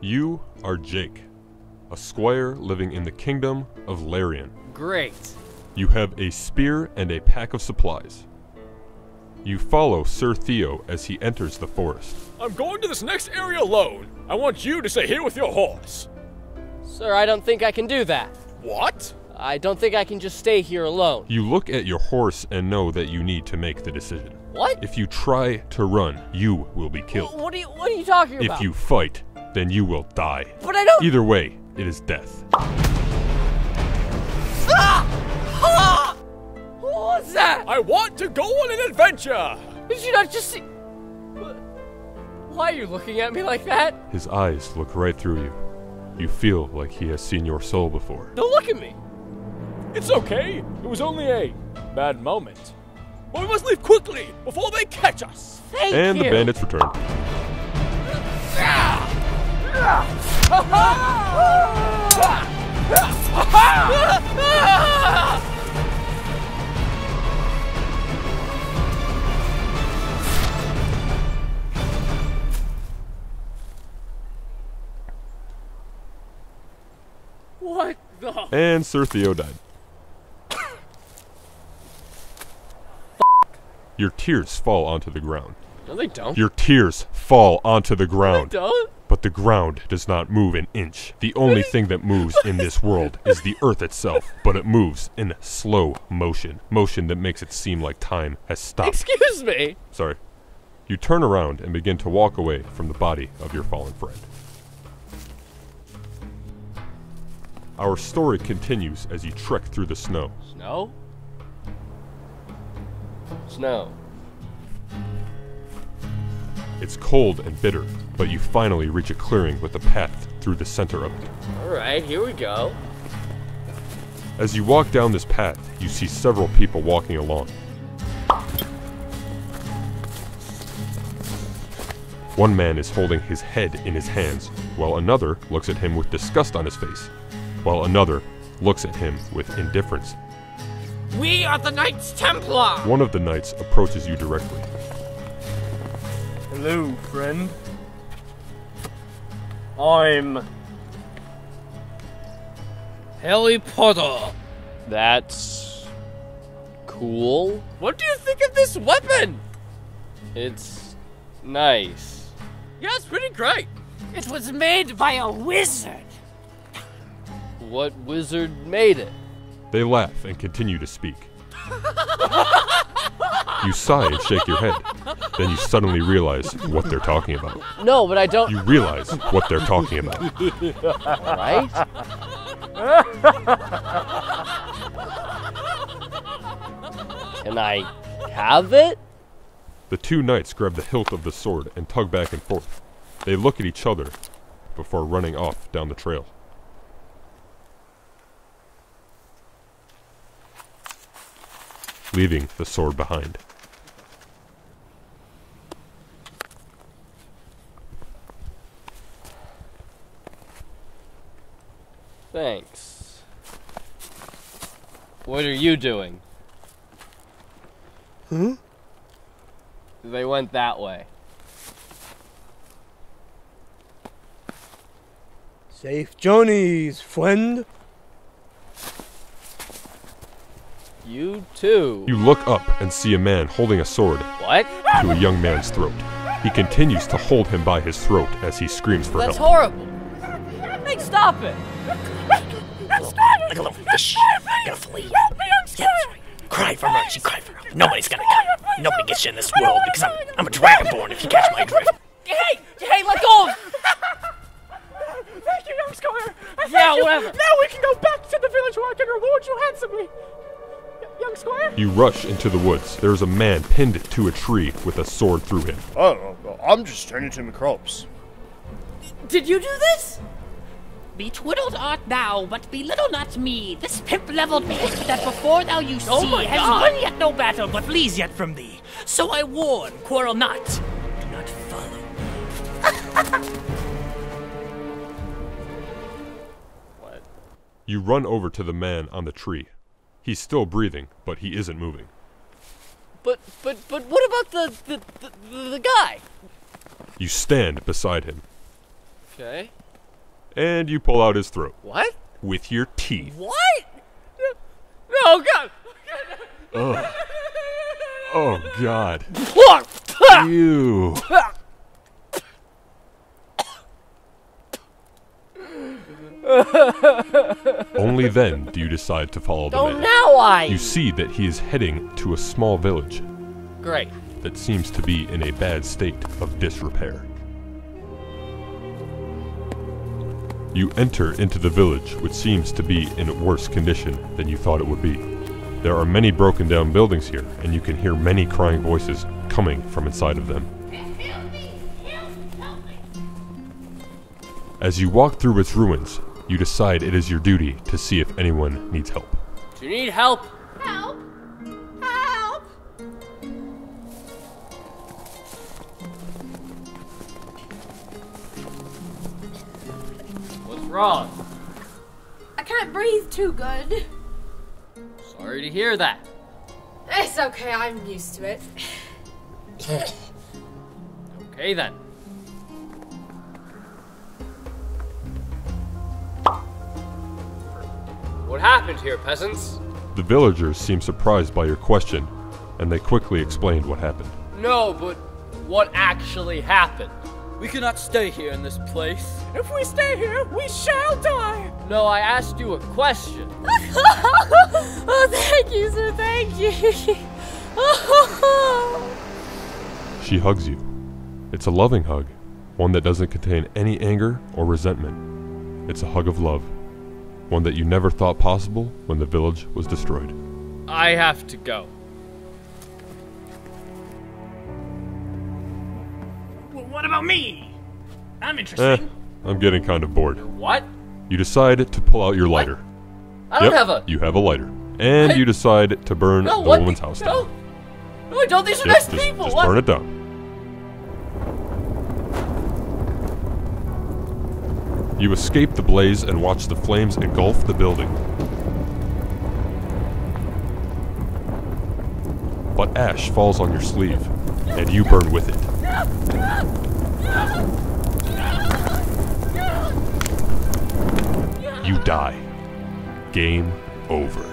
You are Jake, a squire living in the kingdom of Larion. Great. You have a spear and a pack of supplies. You follow Sir Theo as he enters the forest. I'm going to this next area alone. I want you to stay here with your horse. Sir, I don't think I can do that. What? I don't think I can just stay here alone. You look at your horse and know that you need to make the decision. What? If you try to run, you will be killed. What are you What are you talking about? If you fight, then you will die. But I don't. Either way, it is death. Ah! What was that? I want to go on an adventure. Did you not just see? Why are you looking at me like that? His eyes look right through you. You feel like he has seen your soul before. Don't look at me. It's okay. It was only a bad moment. But we must leave quickly before they catch us. Thank and you. the bandits return. What the? And Sir Theo died. Your tears fall onto the ground. No, they don't. Your tears fall onto the ground. They ground. don't. But the ground does not move an inch. The only thing that moves in this world is the earth itself, but it moves in slow motion. Motion that makes it seem like time has stopped. Excuse me. Sorry. You turn around and begin to walk away from the body of your fallen friend. Our story continues as you trek through the snow. Snow. Snow. It's cold and bitter, but you finally reach a clearing with a path through the center of it. All right, here we go. As you walk down this path, you see several people walking along. One man is holding his head in his hands, while another looks at him with disgust on his face, while another looks at him with indifference. We are the Knights Templar. One of the knights approaches you directly. Hello, friend. I'm Harry Potter. That's cool. What do you think of this weapon? It's nice. Yeah, it's pretty great. It was made by a wizard. What wizard made it? They laugh and continue to speak. you sigh and shake your head. Then you suddenly realize what they're talking about. No, but I don't. You realize what they're talking about. right? Can I have it? The two knights grab the hilt of the sword and tug back and forth. They look at each other before running off down the trail. Leaving the sword behind. Thanks. What are you doing? Huh? They went that way. safe journeys, friend. You too. You look up and see a man holding a sword What? to a young man's throat. He continues to hold him by his throat as he screams for That's help. That's horrible. Hey, stop it. I'm scared. Like a little fish. Gotta flee. Yeah, cry for mercy, cry for help. Nobody's gonna come. Nobody gets you in this world because I'm, I'm a dragonborn if you catch my drift. Hey, hey, let go. of- Thank you, young squire. Yeah, whatever. Now we can go back to the village where I can reward you handsomely. Y- young squire? You rush into the woods. There is a man pinned to a tree with a sword through him. Oh, I'm just turning to my crops. Did you do this? Be twiddled art thou, but belittle not me. This pimp-leveled beast that before thou you Oh see my has God. won yet no battle, but flees yet from thee. So I warn, quarrel not. Do not follow. What? You run over to the man on the tree. He's still breathing, but he isn't moving. But but but what about the the the, the guy? You stand beside him, Okay. and you pull out his throat What? with your teeth. What? No, oh, God. Oh God. Look. You. Only then do you decide to follow the Oh, man. You see that he is heading to a small village Great. that seems to be in a bad state of disrepair. You enter into the village, which seems to be in worse condition than you thought it would be. There are many broken down buildings here, and you can hear many crying voices coming from inside of them. As you walk through its ruins, you decide it is your duty to see if anyone needs help. Do you need help? Help! Help! What's wrong? I can't breathe too good. Sorry to hear that. It's okay, I'm used to it. Okay then. What happened here, peasants? The villagers seem surprised by your question, and they quickly explained what happened. No, but what actually happened? We cannot stay here in this place. If we stay here, we shall die. No, I asked you a question. oh, thank you, sir, thank you. She hugs you. It's a loving hug, one that doesn't contain any anger or resentment. It's a hug of love, one that you never thought possible when the village was destroyed. I have to go. Well, what about me? I'm Eh, interested. I'm getting kind of bored. What? You decide to pull out your lighter. I don't Yep, have a. You have a lighter. And Hey. you decide to burn No, the what? woman's house no. down. No, I don't. These are Yep, nice just, people. just what? burn it down. You escape the blaze and watch the flames engulf the building. But ash falls on your sleeve, and you burn with it. You die. Game over.